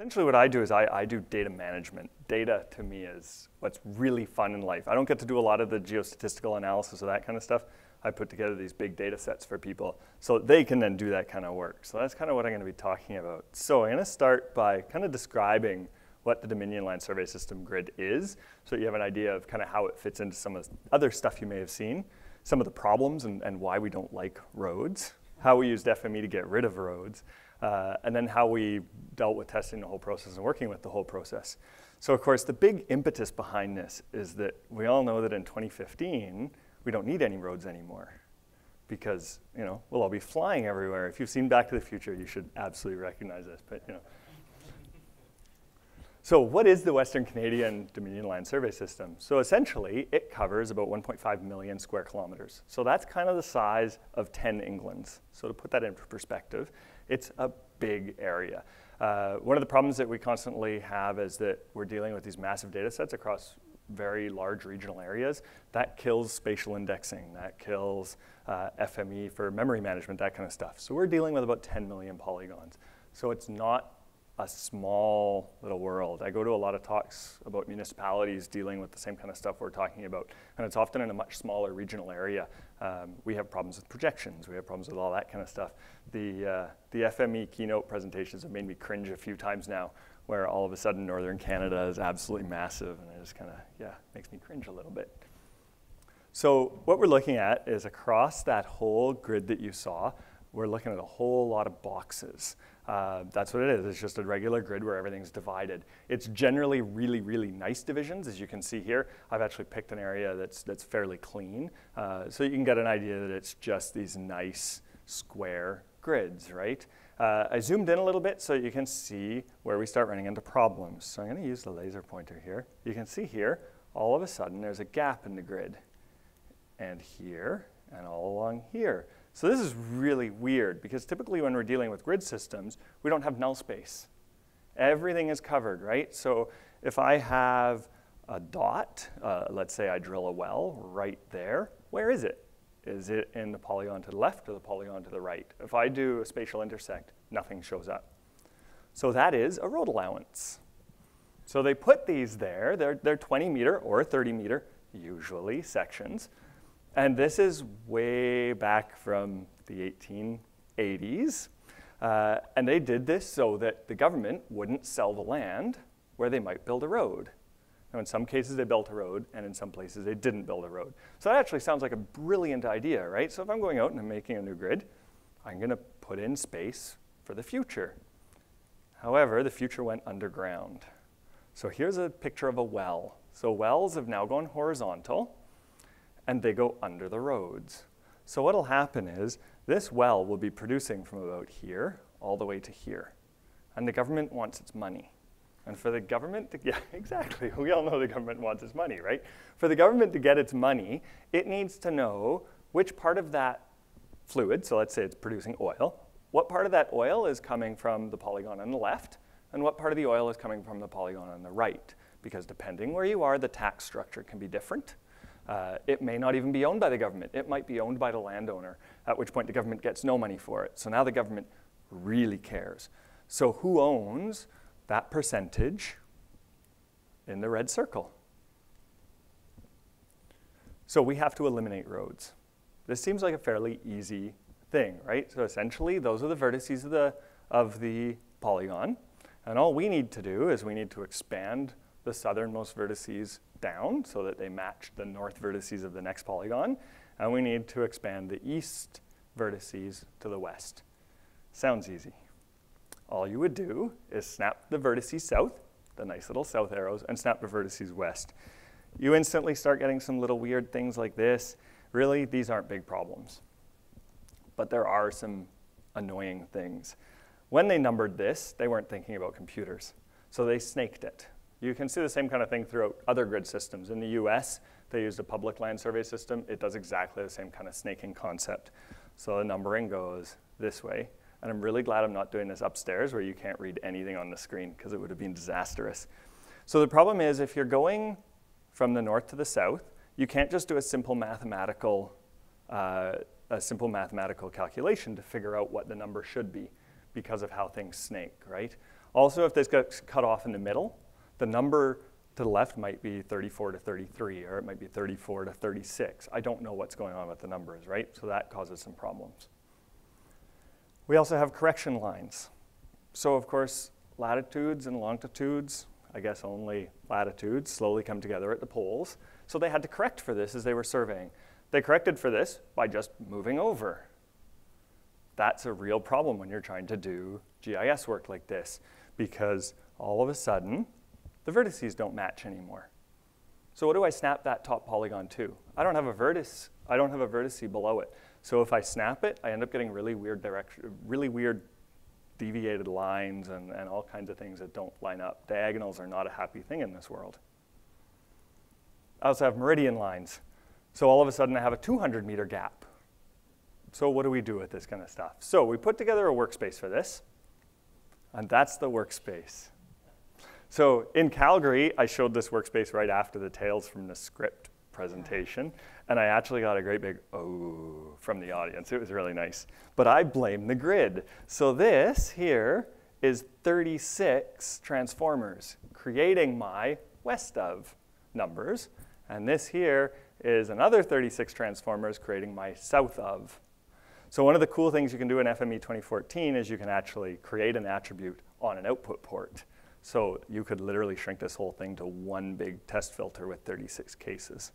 Essentially what I do is I, I do data management. Data to me is what's really fun in life. I don't get to do a lot of the geostatistical analysis or that kind of stuff. I put together these big data sets for people so they can then do that kind of work. So that's kind of what I'm going to be talking about. So I'm going to start by kind of describing what the Dominion Land Survey System grid is so you have an idea of kind of how it fits into some of the other stuff you may have seen, some of the problems and, and why we don't like roads, how we used FME to get rid of roads, uh, and then how we dealt with testing the whole process and working with the whole process. So of course, the big impetus behind this is that we all know that in 2015, we don't need any roads anymore because you know we'll all be flying everywhere. If you've seen Back to the Future, you should absolutely recognize this. But you know, so what is the Western Canadian Dominion Land Survey System? So essentially, it covers about 1.5 million square kilometers. So that's kind of the size of 10 Englands. So to put that into perspective, it's a big area. Uh, one of the problems that we constantly have is that we're dealing with these massive data sets across very large regional areas. That kills spatial indexing, that kills uh, FME for memory management, that kind of stuff. So we're dealing with about 10 million polygons. So it's not a small little world. I go to a lot of talks about municipalities dealing with the same kind of stuff we're talking about, and it's often in a much smaller regional area. Um, we have problems with projections, we have problems with all that kind of stuff. The, uh, the FME keynote presentations have made me cringe a few times now, where all of a sudden Northern Canada is absolutely massive, and it just kind of, yeah, makes me cringe a little bit. So what we're looking at is across that whole grid that you saw, we're looking at a whole lot of boxes. Uh, that's what it is. It's just a regular grid where everything's divided. It's generally really, really nice divisions, as you can see here. I've actually picked an area that's, that's fairly clean, uh, so you can get an idea that it's just these nice square grids, right? Uh, I zoomed in a little bit so you can see where we start running into problems. So I'm going to use the laser pointer here. You can see here, all of a sudden, there's a gap in the grid. And here, and all along here. So this is really weird because typically when we're dealing with grid systems, we don't have null space. Everything is covered, right? So if I have a dot, uh, let's say I drill a well right there, where is it? Is it in the polygon to the left or the polygon to the right? If I do a spatial intersect, nothing shows up. So that is a road allowance. So they put these there, they're, they're 20 meter or 30 meter, usually, sections. And this is way back from the 1880s. Uh, and they did this so that the government wouldn't sell the land where they might build a road. Now, in some cases, they built a road, and in some places, they didn't build a road. So that actually sounds like a brilliant idea, right? So if I'm going out and I'm making a new grid, I'm going to put in space for the future. However, the future went underground. So here's a picture of a well. So wells have now gone horizontal and they go under the roads. So what'll happen is this well will be producing from about here all the way to here. And the government wants its money. And for the government to, exactly, we all know the government wants its money, right? For the government to get its money, it needs to know which part of that fluid, so let's say it's producing oil, what part of that oil is coming from the polygon on the left, and what part of the oil is coming from the polygon on the right. Because depending where you are, the tax structure can be different. Uh, it may not even be owned by the government. It might be owned by the landowner, at which point the government gets no money for it. So now the government really cares. So who owns that percentage in the red circle? So we have to eliminate roads. This seems like a fairly easy thing, right? So essentially, those are the vertices of the, of the polygon. And all we need to do is we need to expand the southernmost vertices down so that they match the north vertices of the next polygon. And we need to expand the east vertices to the west. Sounds easy. All you would do is snap the vertices south, the nice little south arrows, and snap the vertices west. You instantly start getting some little weird things like this. Really, these aren't big problems. But there are some annoying things. When they numbered this, they weren't thinking about computers. So they snaked it. You can see the same kind of thing throughout other grid systems. In the US, they used a public land survey system. It does exactly the same kind of snaking concept. So the numbering goes this way. And I'm really glad I'm not doing this upstairs where you can't read anything on the screen because it would have been disastrous. So the problem is if you're going from the north to the south, you can't just do a simple mathematical, uh, a simple mathematical calculation to figure out what the number should be because of how things snake, right? Also, if this gets cut off in the middle, the number to the left might be 34 to 33, or it might be 34 to 36. I don't know what's going on with the numbers, right? So that causes some problems. We also have correction lines. So of course, latitudes and longitudes, I guess only latitudes, slowly come together at the poles. So they had to correct for this as they were surveying. They corrected for this by just moving over. That's a real problem when you're trying to do GIS work like this because all of a sudden, the vertices don't match anymore. So what do I snap that top polygon to? I don't have a vertex, I don't have a vertice below it. So if I snap it, I end up getting really weird really weird deviated lines and, and all kinds of things that don't line up. Diagonals are not a happy thing in this world. I also have meridian lines. So all of a sudden I have a 200 meter gap. So what do we do with this kind of stuff? So we put together a workspace for this, and that's the workspace. So in Calgary, I showed this workspace right after the Tales from the Script presentation, and I actually got a great big oh from the audience. It was really nice. But I blame the grid. So this here is 36 transformers creating my west of numbers. And this here is another 36 transformers creating my south of. So one of the cool things you can do in FME 2014 is you can actually create an attribute on an output port. So you could literally shrink this whole thing to one big test filter with 36 cases.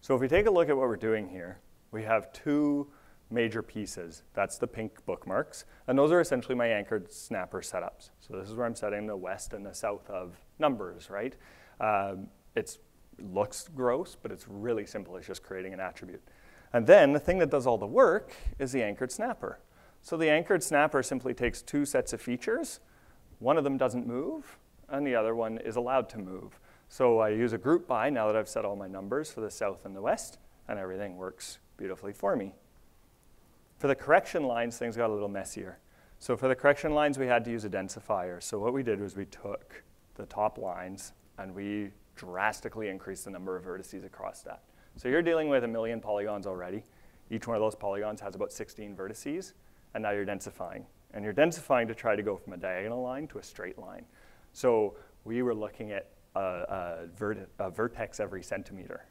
So if we take a look at what we're doing here, we have two major pieces. That's the pink bookmarks, and those are essentially my anchored snapper setups. So this is where I'm setting the west and the south of numbers, right? Um, it looks gross, but it's really simple. It's just creating an attribute. And then the thing that does all the work is the anchored snapper. So the anchored snapper simply takes two sets of features. One of them doesn't move, and the other one is allowed to move. So I use a group by now that I've set all my numbers for the south and the west, and everything works beautifully for me. For the correction lines, things got a little messier. So for the correction lines, we had to use a densifier. So what we did was we took the top lines and we drastically increased the number of vertices across that. So you're dealing with a million polygons already. Each one of those polygons has about 16 vertices, and now you're densifying. And you're densifying to try to go from a diagonal line to a straight line. So we were looking at a, a, a vertex every centimeter.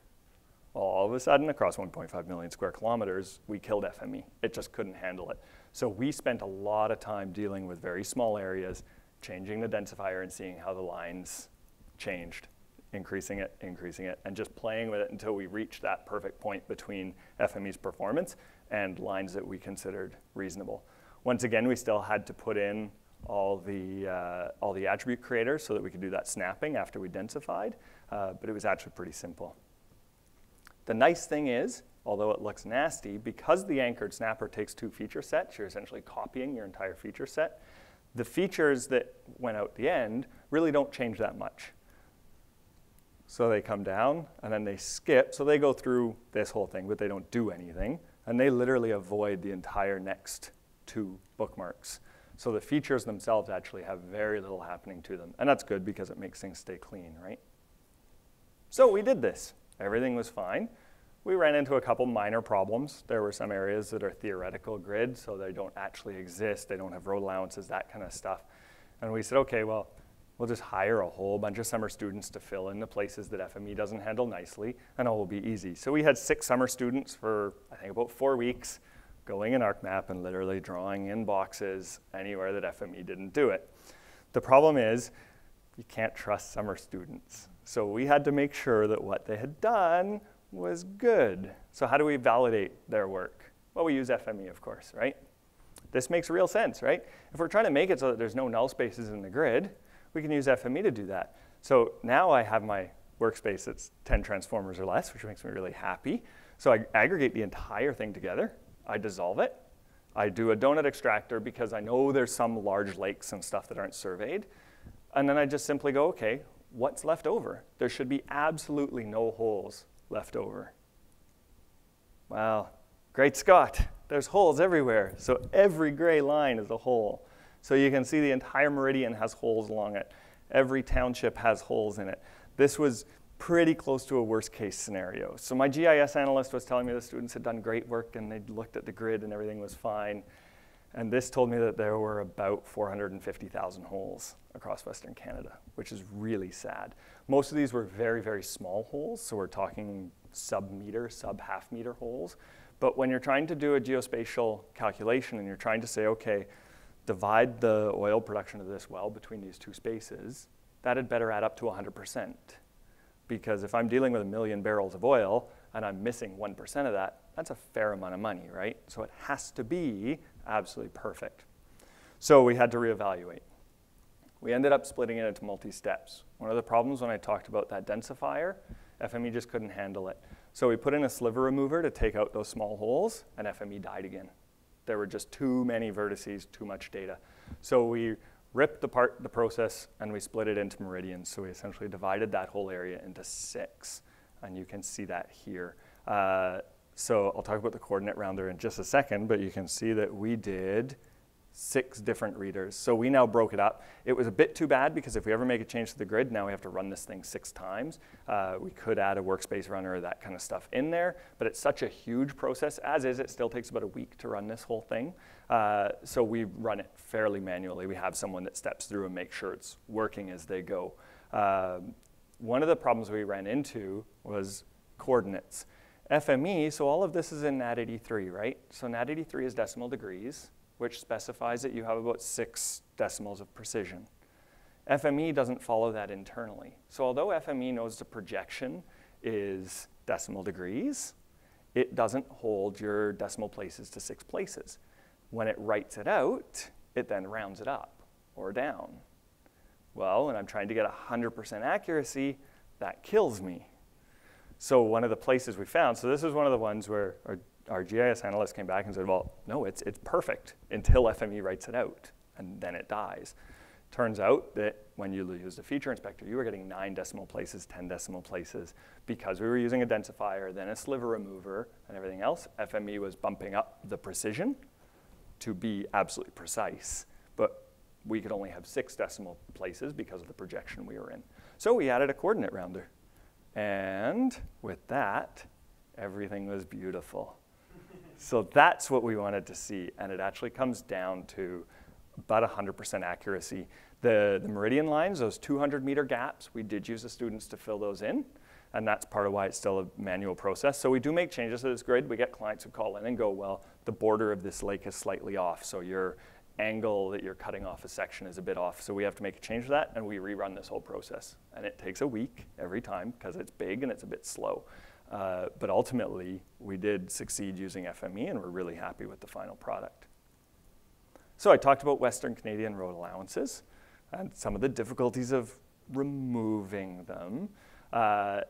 Well, all of a sudden, across 1.5 million square kilometers, we killed FME. It just couldn't handle it. So we spent a lot of time dealing with very small areas, changing the densifier and seeing how the lines changed, increasing it, increasing it, and just playing with it until we reached that perfect point between FME's performance and lines that we considered reasonable. Once again, we still had to put in all the, uh, all the attribute creators so that we could do that snapping after we densified, uh, but it was actually pretty simple. The nice thing is, although it looks nasty, because the anchored snapper takes two feature sets, you're essentially copying your entire feature set, the features that went out the end really don't change that much. So they come down and then they skip, so they go through this whole thing, but they don't do anything, and they literally avoid the entire next two bookmarks. So the features themselves actually have very little happening to them. And that's good because it makes things stay clean, right? So we did this. Everything was fine. We ran into a couple minor problems. There were some areas that are theoretical grid, so they don't actually exist. They don't have road allowances, that kind of stuff. And we said, okay, well, we'll just hire a whole bunch of summer students to fill in the places that FME doesn't handle nicely, and it will be easy. So we had six summer students for, I think, about four weeks going in ArcMap and literally drawing in boxes anywhere that FME didn't do it. The problem is you can't trust summer students. So we had to make sure that what they had done was good. So how do we validate their work? Well, we use FME, of course, right? This makes real sense, right? If we're trying to make it so that there's no null spaces in the grid, we can use FME to do that. So now I have my workspace that's 10 transformers or less, which makes me really happy. So I aggregate the entire thing together. I dissolve it. I do a donut extractor because I know there's some large lakes and stuff that aren't surveyed. And then I just simply go, okay, what's left over? There should be absolutely no holes left over. Well, great Scott, there's holes everywhere. So every gray line is a hole. So you can see the entire meridian has holes along it. Every township has holes in it. This was pretty close to a worst case scenario. So my GIS analyst was telling me the students had done great work and they'd looked at the grid and everything was fine. And this told me that there were about 450,000 holes across Western Canada, which is really sad. Most of these were very, very small holes, so we're talking sub-meter, sub-half meter holes. But when you're trying to do a geospatial calculation and you're trying to say, okay, divide the oil production of this well between these two spaces, that had better add up to 100%. Because if I'm dealing with a million barrels of oil and I'm missing 1% of that, that's a fair amount of money, right? So it has to be absolutely perfect. So we had to reevaluate. We ended up splitting it into multi-steps. One of the problems when I talked about that densifier, FME just couldn't handle it. So we put in a sliver remover to take out those small holes, and FME died again. There were just too many vertices, too much data. So we ripped apart the process and we split it into meridians. So we essentially divided that whole area into six, and you can see that here. Uh, so I'll talk about the coordinate rounder in just a second, but you can see that we did six different readers. So we now broke it up. It was a bit too bad because if we ever make a change to the grid, now we have to run this thing six times. Uh, we could add a workspace runner or that kind of stuff in there, but it's such a huge process. As is, it still takes about a week to run this whole thing. Uh, so we run it fairly manually. We have someone that steps through and makes sure it's working as they go. Uh, one of the problems we ran into was coordinates. FME, so all of this is in NAD 83, right? So NAD 83 is decimal degrees, which specifies that you have about six decimals of precision. FME doesn't follow that internally. So although FME knows the projection is decimal degrees, it doesn't hold your decimal places to six places. When it writes it out, it then rounds it up or down. Well, when I'm trying to get 100% accuracy, that kills me. So one of the places we found, so this is one of the ones where our, our GIS analyst came back and said, well, no, it's, it's perfect until FME writes it out, and then it dies. Turns out that when you used a feature inspector, you were getting nine decimal places, 10 decimal places, because we were using a densifier, then a sliver remover, and everything else. FME was bumping up the precision to be absolutely precise, but we could only have six decimal places because of the projection we were in. So we added a coordinate rounder. And with that, everything was beautiful. So that's what we wanted to see. And it actually comes down to about 100% accuracy. The, the meridian lines, those 200 meter gaps, we did use the students to fill those in. And that's part of why it's still a manual process. So we do make changes to this grid. We get clients who call in and go, well, the border of this lake is slightly off. So your angle that you're cutting off a section is a bit off. So we have to make a change to that, and we rerun this whole process. And it takes a week every time because it's big and it's a bit slow. Uh, but ultimately, we did succeed using FME, and we're really happy with the final product. So I talked about Western Canadian road allowances and some of the difficulties of removing them. Uh,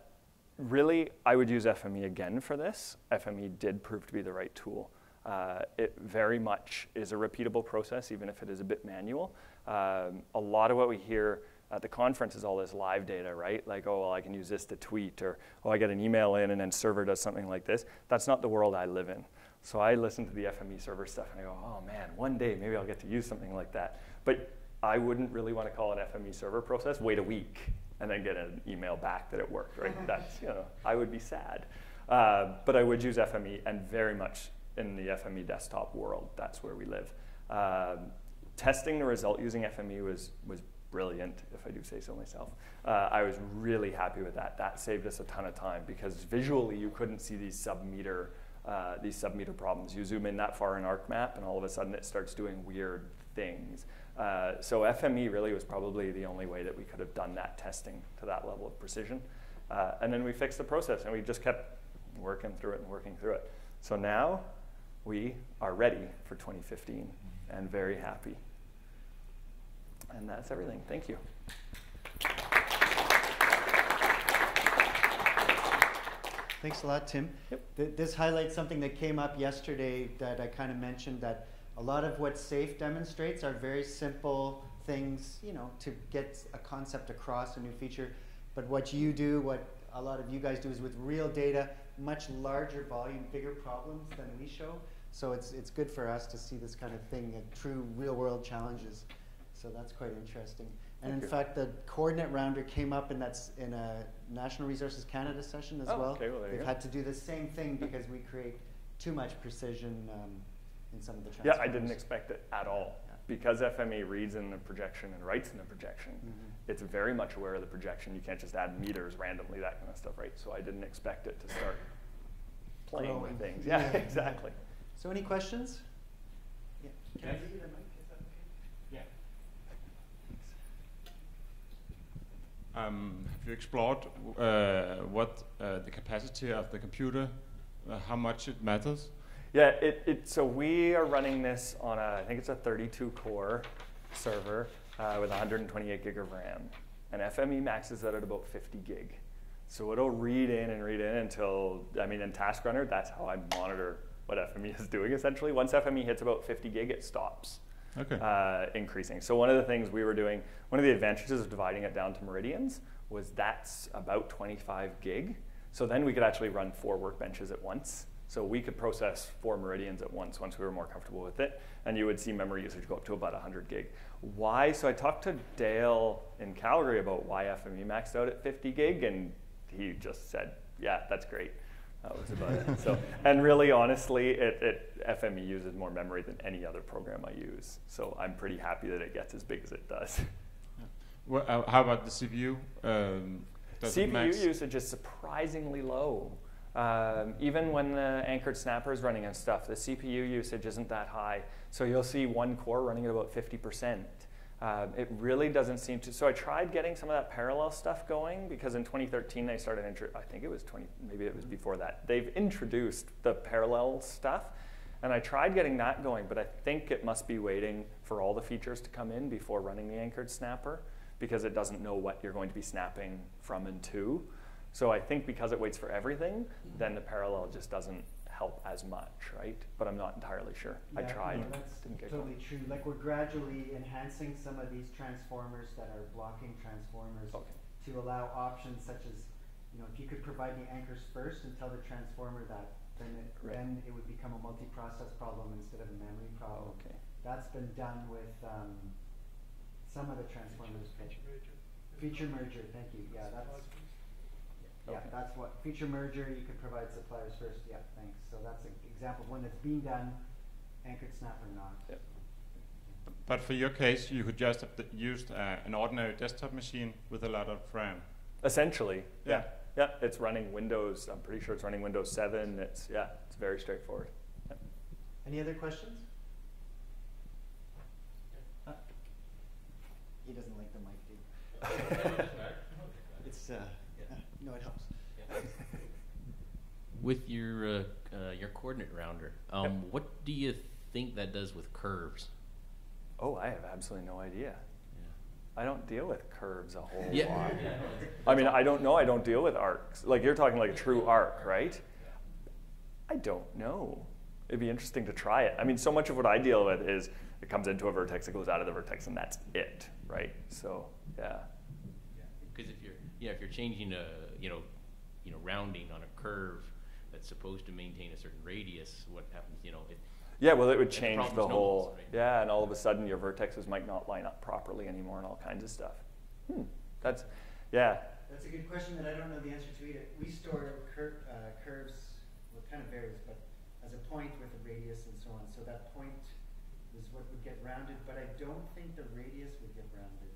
really, I would use FME again for this. FME did prove to be the right tool. Uh, it very much is a repeatable process, even if it is a bit manual. Um, a lot of what we hear at the conference is all this live data, right? Like, oh, well, I can use this to tweet, or oh, I get an email in and then server does something like this. That's not the world I live in. So I listen to the FME server stuff and I go, oh man, one day maybe I'll get to use something like that. But I wouldn't really want to call it FME server process, wait a week and then get an email back that it worked, right? That's, you know, I would be sad. Uh, but I would use FME and very much in the FME desktop world. That's where we live. Um, testing the result using FME was, was brilliant, if I do say so myself. Uh, I was really happy with that. That saved us a ton of time because visually you couldn't see these sub-meter, uh, these sub-meter problems. You zoom in that far in ArcMap and all of a sudden it starts doing weird things. Uh, so FME really was probably the only way that we could have done that testing to that level of precision. Uh, and then we fixed the process and we just kept working through it and working through it. So now we are ready for 2015 and very happy. And that's everything. Thank you. Thanks a lot, Tim. Yep. Th this highlights something that came up yesterday that I kind of mentioned that a lot of what SAFE demonstrates are very simple things, you know, to get a concept across, a new feature. But what you do, what a lot of you guys do is with real data, much larger volume, bigger problems than we show. So it's, it's good for us to see this kind of thing, uh, true real world challenges. So that's quite interesting. And Thank in you. fact, the coordinate rounder came up in that's in a National Resources Canada session as Oh, well. okay, well, there you They've had to do the same thing because we create too much precision um, in some of the Yeah. I didn't expect it at all. Yeah. Because FME reads in the projection and writes in the projection, Mhm. it's very much aware of the projection. You can't just add meters randomly, that kind of stuff, right? So I didn't expect it to start playing Growing. with things. Yeah. Yeah, exactly. So any questions? Yeah. Can I Yes. give you the mic? Is that okay? Yeah. Um, have you explored uh, what uh, the capacity of the computer, uh, how much it matters? Yeah, it, it, so we are running this on a, I think it's a 32 core server uh, with 128 gig of RAM. And FME maxes out at about 50 gig. So it'll read in and read in until, I mean, in Task Runner, that's how I monitor what FME is doing essentially. Once FME hits about 50 gig, it stops Okay. uh, increasing. So one of the things we were doing, one of the advantages of dividing it down to meridians was that's about 25 gig. So then we could actually run four workbenches at once. So we could process four meridians at once once we were more comfortable with it. And you would see memory usage go up to about 100 gig. Why? So I talked to Dale in Calgary about why FME maxed out at 50 gig, and he just said, yeah, that's great. That was about it. So, and really, honestly, it, it FME uses more memory than any other program I use. So I'm pretty happy that it gets as big as it does. Well, uh, how about the CPU? Um, CPU max? usage is surprisingly low. Um, even when the anchored snapper is running and stuff, the CPU usage isn't that high. So you'll see one core running at about 50%. Um, it really doesn't seem to. So I tried getting some of that parallel stuff going because in 2013 they started. I think it was 20, maybe it was before that. They've introduced the parallel stuff, and I tried getting that going, but I think it must be waiting for all the features to come in before running the anchored snapper because it doesn't know what you're going to be snapping from and to. So I think because it waits for everything, then the parallel just doesn't help as much, right? But I'm not entirely sure. I tried. no, that's didn't get totally true. Like we're gradually enhancing some of these transformers that are blocking transformers. Okay. to allow options such as, you know, if you could provide the anchors first and tell the transformer that, then it, Right. then it would become a multi-process problem instead of a memory problem. Okay. That's been done with um, some of the transformers. but- Feature merger. Feature merger, thank you. Yeah, that's yeah, Okay. that's what feature merger. You could provide suppliers first. Yeah, thanks. So that's an example of one that's being done. Anchored snap or not. Yep. But for your case, you could just have d- used uh, an ordinary desktop machine with a lot of RAM. Essentially, yeah. Yeah. yeah. it's running Windows. I'm pretty sure it's running Windows 7. It's yeah, it's very straightforward. Yeah. Any other questions? Uh, he doesn't like the mic, dude. It's uh, yeah. no, it helps. With your uh, uh, your coordinate rounder, um, Yep. what do you think that does with curves? Oh, I have absolutely no idea. I don't deal with curves a whole Yeah. lot. I mean, I don't know. I don't deal with arcs. Like you're talking like a true arc, right? I don't know. It'd be interesting to try it. I mean, so much of what I deal with is it comes into a vertex, it goes out of the vertex, and that's it, right? So, yeah. Because if you're you know if you're changing a you know you know rounding on a curve that's supposed to maintain a certain radius, what happens? You know, it, Yeah, well, it would And the change the snowballs, whole. right? Yeah, and all of a sudden your vertexes might not line up properly anymore, and all kinds of stuff. Hmm. That's, yeah. That's a good question that I don't know the answer to either. We store cur- uh, curves, well, it kind of varies, but as a point with a radius and so on. So that point is what would get rounded, but I don't think the radius would get rounded.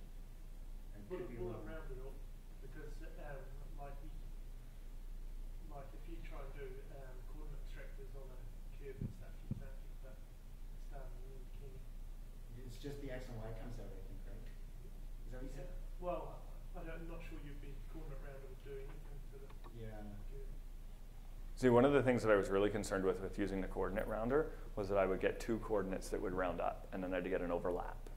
I Put could be pull it wrong. round it up, because, um, like, you- like if you try and do, um, coordinate extractors on a curve and stuff, you can't keep that standard in the key. It's just the X and Y comes out, I think, right? Is that what you said? Well, I don't, I'm not sure you'd be coordinate rounder would do anything to the Yeah. curve. See, one of the things that I was really concerned with with using the coordinate rounder was that I would get two coordinates that would round up, and then I'd get an overlap.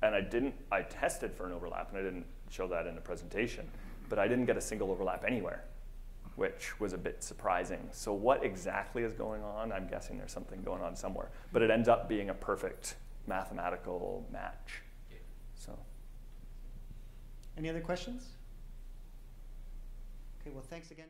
And I didn't. I tested for an overlap, and I didn't show that in the presentation. But I didn't get a single overlap anywhere, which was a bit surprising. So what exactly is going on? I'm guessing there's something going on somewhere. But it ends up being a perfect mathematical match. So. Any other questions? Okay, well, thanks again.